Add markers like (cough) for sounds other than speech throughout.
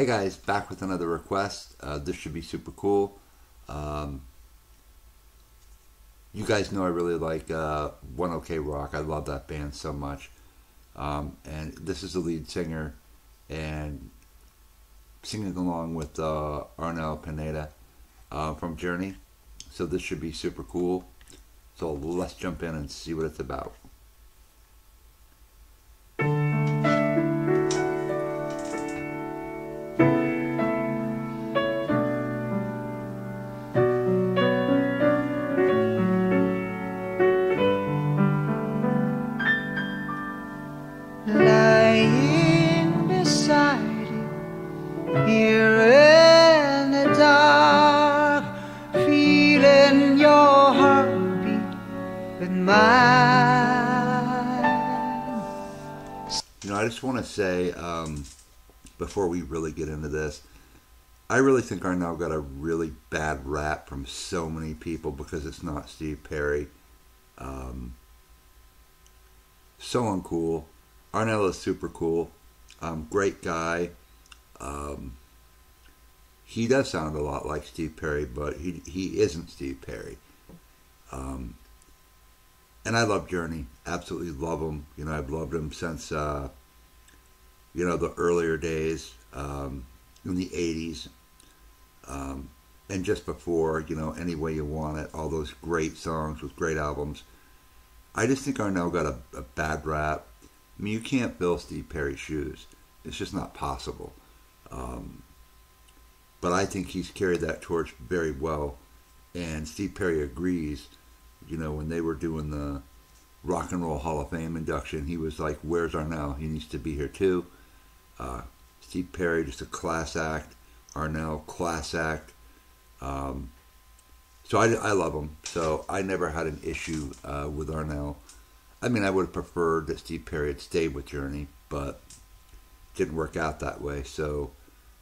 Hey guys, back with another request. Uh, this should be super cool. Um, you guys know I really like uh, One OK Rock. I love that band so much. Um, and this is the lead singer and singing along with uh, Arnel Pineda uh, from Journey. So this should be super cool. So let's jump in and see what it's about. Mine. You know, I just want to say um, before we really get into this, I really think Arnel got a really bad rap from so many people because it's not Steve Perry. Um, so uncool. Arnel is super cool. Um, great guy. Um, he does sound a lot like Steve Perry, but he he isn't Steve Perry. Um, and I love Journey. Absolutely love him. You know, I've loved him since uh, you know the earlier days um, in the '80s, um, and just before. You know, any way you want it. All those great songs with great albums. I just think Arnel got a, a bad rap. I mean, you can't fill Steve Perry's shoes. It's just not possible. Um, but I think he's carried that torch very well, and Steve Perry agrees. You know, when they were doing the Rock and Roll Hall of Fame induction, he was like, "Where's Arnel? He needs to be here too." Uh, Steve Perry, just a class act. Arnel, class act. Um, so I, I love him. So I never had an issue uh, with Arnel. I mean, I would have preferred that Steve Perry had stayed with Journey, but didn't work out that way. So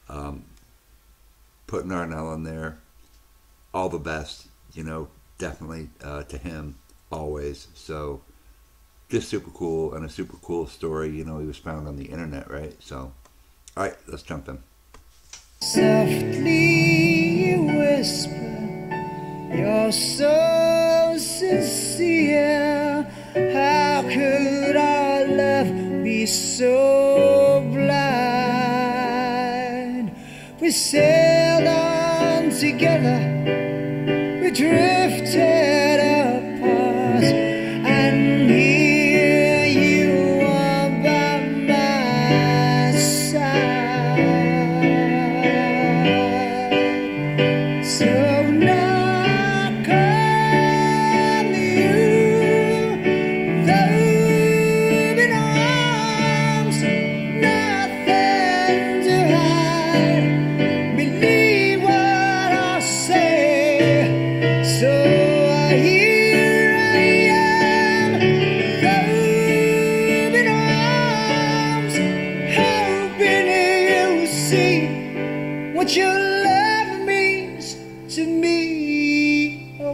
um, putting Arnel in there, all the best, you know, definitely uh, to him always. So just super cool and a super cool story. You know, he was found on the internet, right? So, all right, let's jump in. Softly you whisper, you're so sincere. How could our love be so blind? We sailed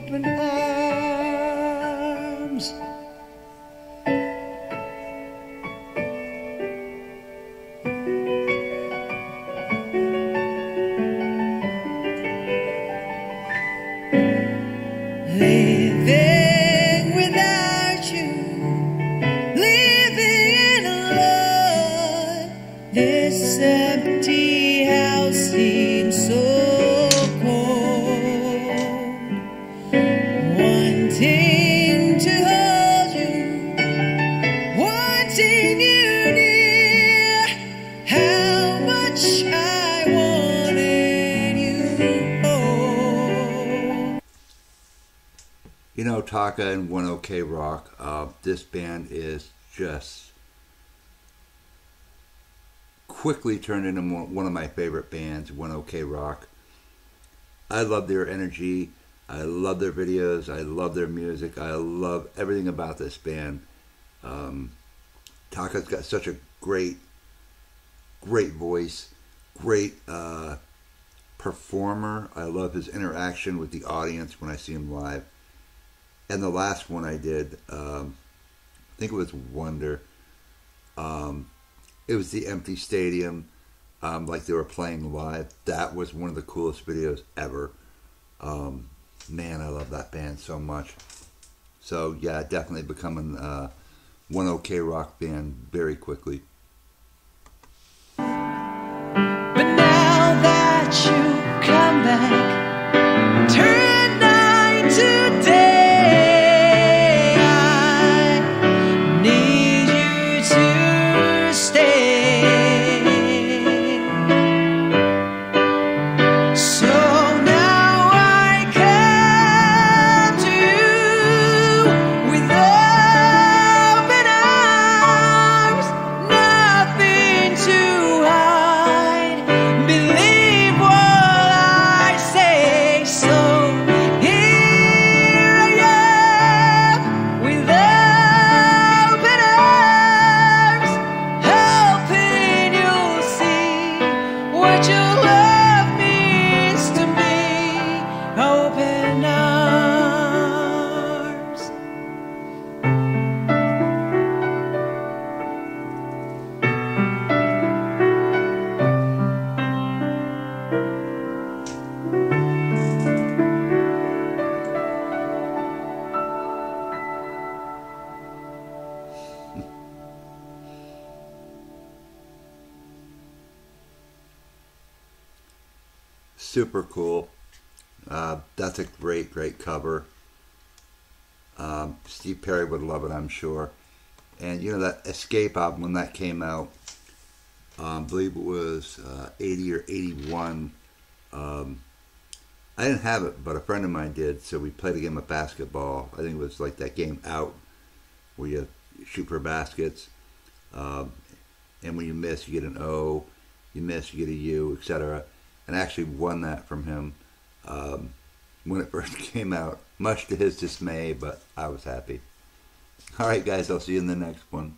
Open arms. Living You know, Taka and One OK Rock. Uh, this band is just quickly turned into one of my favorite bands. One OK Rock. I love their energy. I love their videos. I love their music. I love everything about this band. Um, Taka's got such a great, great voice, great uh, performer. I love his interaction with the audience when I see him live. And the last one I did, um, I think it was Wonder. Um, it was the empty stadium. um, like they were playing live. That was one of the coolest videos ever. Um, man, I love that band so much. So yeah, definitely becoming uh, one OK rock band very quickly. But now that you come back, Super cool. Uh, that's a great, great cover. Um, Steve Perry would love it, I'm sure. And you know that Escape album when that came out, um, I believe it was uh, 80 or 81. Um, I didn't have it, but a friend of mine did. So we played a game of basketball. I think it was like that game out where you shoot for baskets, um, and when you miss, you get an O. You miss, you get a U, etc. And actually won that from him um, when it (laughs) first came out, much to his dismay, but I was happy. All right, guys, I'll see you in the next one.